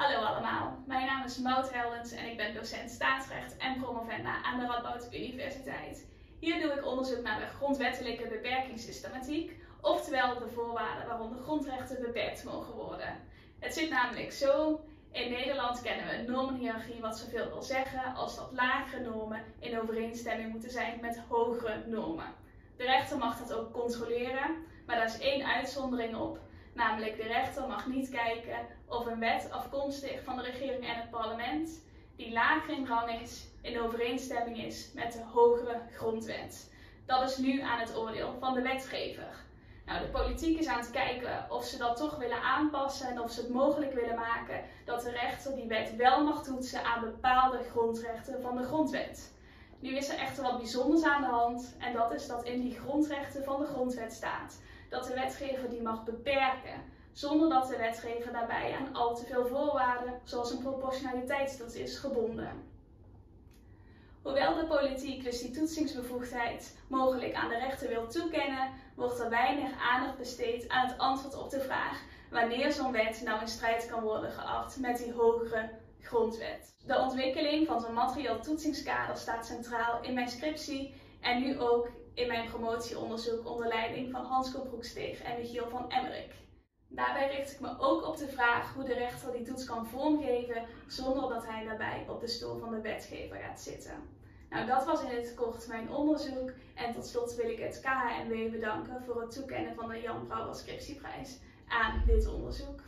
Hallo allemaal, mijn naam is Maud Heldens en ik ben docent staatsrecht en promovenda aan de Radboud Universiteit. Hier doe ik onderzoek naar de grondwettelijke beperkingssystematiek, oftewel de voorwaarden waaronder grondrechten beperkt mogen worden. Het zit namelijk zo, in Nederland kennen we een normenhiërarchie wat zoveel wil zeggen als dat lagere normen in overeenstemming moeten zijn met hogere normen. De rechter mag dat ook controleren, maar daar is één uitzondering op. Namelijk de rechter mag niet kijken of een wet afkomstig van de regering en het parlement, die lager in rang is, in overeenstemming is met de hogere grondwet. Dat is nu aan het oordeel van de wetgever. Nou, de politiek is aan het kijken of ze dat toch willen aanpassen en of ze het mogelijk willen maken dat de rechter die wet wel mag toetsen aan bepaalde grondrechten van de grondwet. Nu is er echter wat bijzonders aan de hand en dat is dat in die grondrechten van de grondwet staat dat de wetgever die mag beperken, zonder dat de wetgever daarbij aan al te veel voorwaarden, zoals een proportionaliteitstoets is, gebonden. Hoewel de politiek dus die toetsingsbevoegdheid mogelijk aan de rechter wil toekennen, wordt er weinig aandacht besteed aan het antwoord op de vraag wanneer zo'n wet nou in strijd kan worden geacht met die hogere grondwet. De ontwikkeling van zo'n materieel toetsingskader staat centraal in mijn scriptie en nu ook in mijn promotieonderzoek onder leiding van Hans Broeksteeg en Michiel van Emmerik. Daarbij richt ik me ook op de vraag hoe de rechter die toets kan vormgeven zonder dat hij daarbij op de stoel van de wetgever gaat zitten. Nou, dat was in het kort mijn onderzoek en tot slot wil ik het KHMW bedanken voor het toekennen van de Jan Brouwer scriptieprijs aan dit onderzoek.